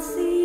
see.